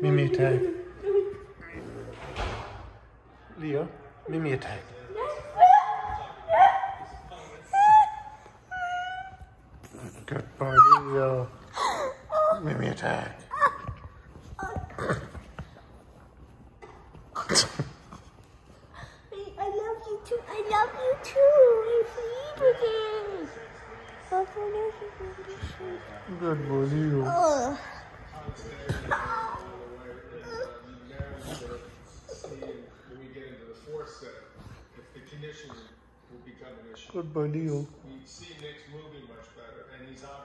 Mimi attack. Leo, Mimi attack. Good boy, Leo. Mimi attack. I love you too. I love you too. I believe in it. Papa, no, he won't be sweet. Good boy, Leo. Conditions will become an issue. Good Leo. We see Nick's moving much better, and he's obviously